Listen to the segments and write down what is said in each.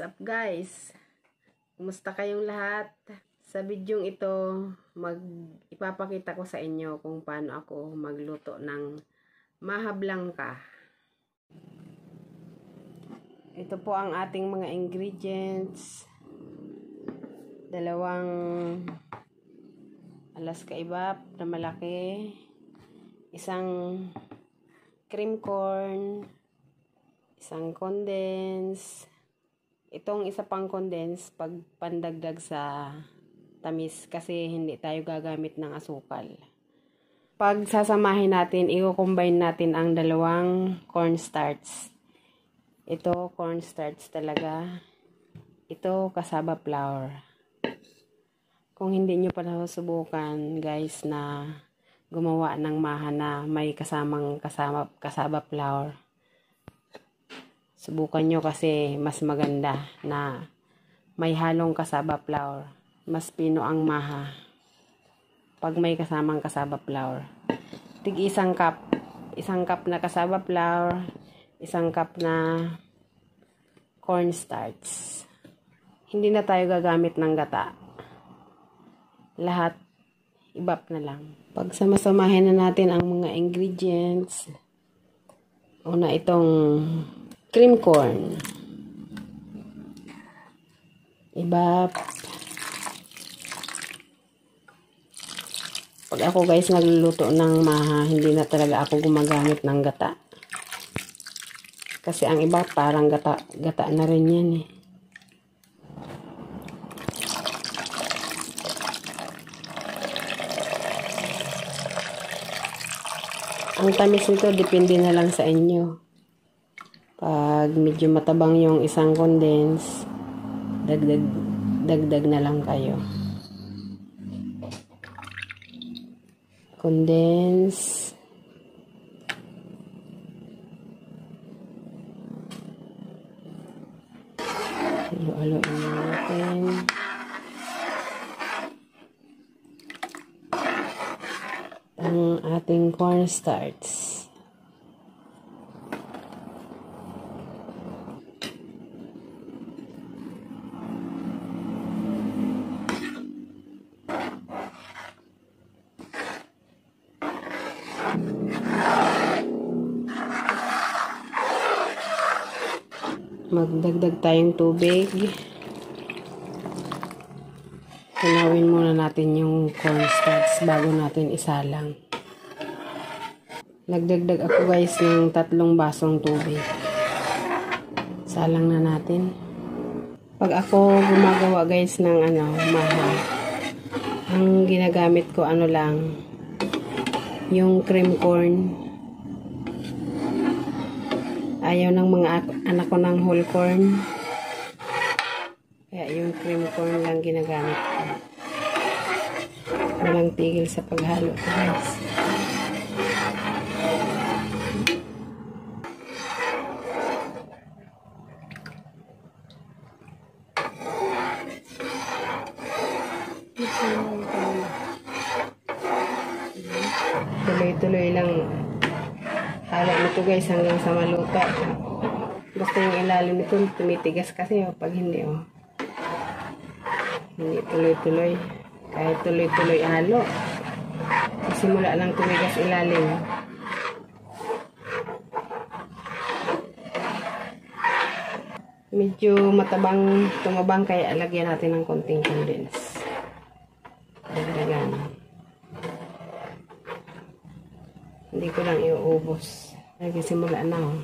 What's up guys? Kumusta kayong lahat? Sa bidyong ito, mag ipapakita ko sa inyo kung paano ako magluto ng maha blanca. Ito po ang ating mga ingredients. Dalawang alas kaibap na malaki. Isang cream corn. Isang condense itong isa pang condense pag pandagdag sa tamis kasi hindi tayo gagamit ng asukal. Pag sasamahin natin, i-combine natin ang dalawang cornstarch. Ito, cornstarch talaga. Ito, kasaba flour. Kung hindi nyo pa subukan, guys, na gumawa ng maha na may kasamang kasama, kasaba flour Subukan nyo kasi mas maganda na may halong kasaba flour. Mas pino ang maha. Pag may kasamang kasaba flour. Tig isang cup. Isang cup na kasaba flour. Isang cup na cornstarch. Hindi na tayo gagamit ng gata. Lahat ibap na lang. Pag samasamahin na natin ang mga ingredients, una itong cream corn. Iba. Pag ako guys nagluluto ng maha, hindi na talaga ako gumagamit ng gata. Kasi ang iba parang gata, gata na rin yan eh. Ang tamis nito, depende na lang sa inyo. Pag medyo matabang yung isang condense, dagdag, dagdag na lang kayo. Condense. Halo-haloin natin. Ang ating cornstarch. Magdagdag tayong tubig. Tunawin muna natin yung cornstarch bago natin isalang. Nagdagdag ako guys ng tatlong basong tubig. Salang na natin. Pag ako gumagawa guys ng ano maha ang ginagamit ko ano lang yung cream corn Ayaw ng mga anak ko ng whole corn. Kaya yung cream corn lang ginagamit ko. Walang tigil sa paghalo guys. Tuloy-tuloy lang Halo nito guys hanggang sa maluto. Basta yung ilalim nito tumitigas kasi oh, pag hindi oh. Hindi tuloy-tuloy. Kahit tuloy-tuloy halo. Simula lang tumigas ilalim. Medyo matabang tumabang kaya lagyan natin ng konting condense. Dagdagan. Hindi ko lang iuubos. Nagsimula na oh.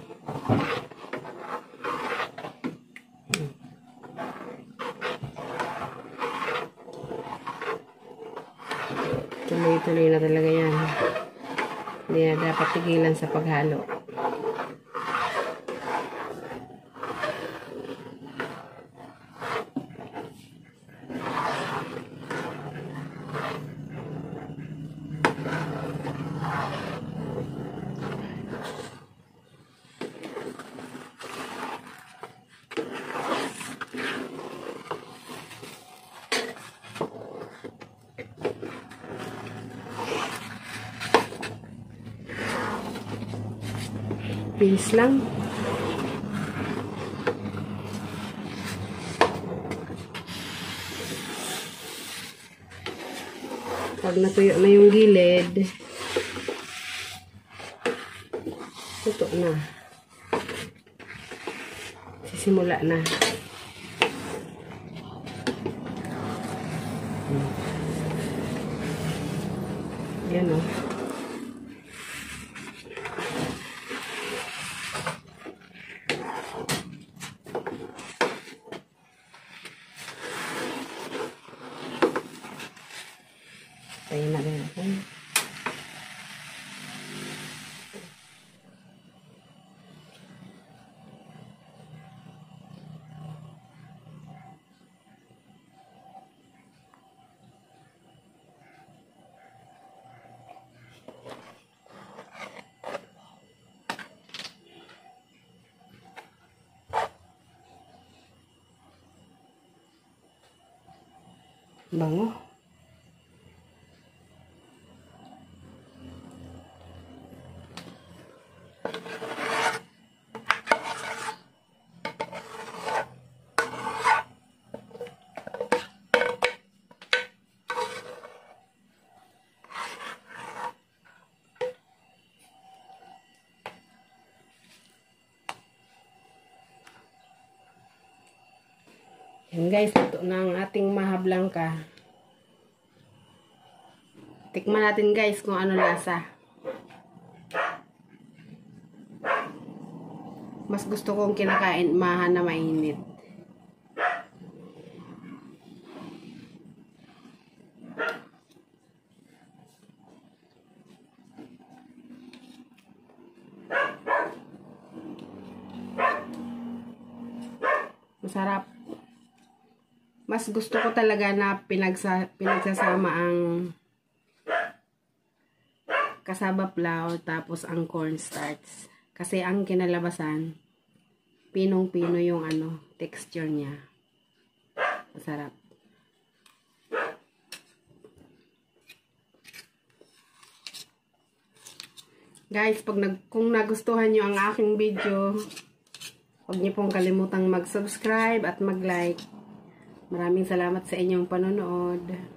Tuloy-tuloy na talaga yan. Hindi na dapat tigilan sa paghalo. pins lang. Pag natuyo na yung gilid, tuto na. Sisimula na. Yan o. Oh. Tayo na rin ako. Bango. Yan guys, ito na ang ating mahablangka. Tikman natin guys kung ano lasa. Mas gusto kong kinakain maha na mainit. Masarap mas gusto ko talaga na pinagsa, pinagsasama ang kasaba flour tapos ang cornstarch. Kasi ang kinalabasan, pinong-pino yung ano, texture niya. Masarap. Guys, pag nag, kung nagustuhan nyo ang aking video, huwag niyo pong kalimutang mag-subscribe at mag-like. Maraming salamat sa inyong panonood.